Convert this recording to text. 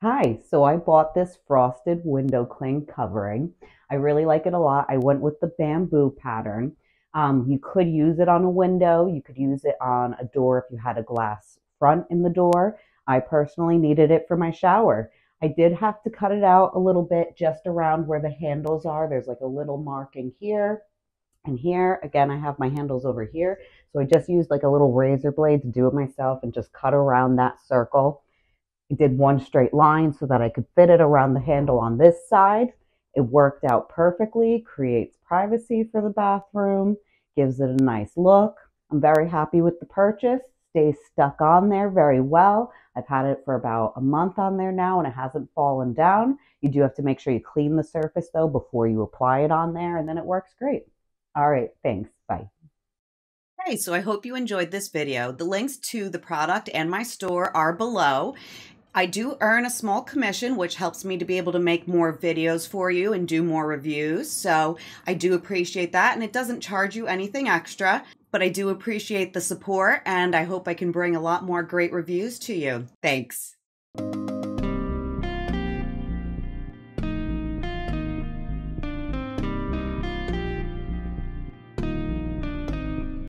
Hi, so I bought this frosted window cling covering. I really like it a lot. I went with the bamboo pattern. Um, you could use it on a window. You could use it on a door if you had a glass front in the door. I personally needed it for my shower. I did have to cut it out a little bit just around where the handles are. There's like a little marking here and here. Again, I have my handles over here. So I just used like a little razor blade to do it myself and just cut around that circle. Did one straight line so that I could fit it around the handle on this side. It worked out perfectly, creates privacy for the bathroom, gives it a nice look. I'm very happy with the purchase. Stays stuck on there very well. I've had it for about a month on there now and it hasn't fallen down. You do have to make sure you clean the surface though before you apply it on there and then it works great. All right, thanks. Bye. Hey, so I hope you enjoyed this video. The links to the product and my store are below. I do earn a small commission, which helps me to be able to make more videos for you and do more reviews. So I do appreciate that. And it doesn't charge you anything extra, but I do appreciate the support. And I hope I can bring a lot more great reviews to you. Thanks.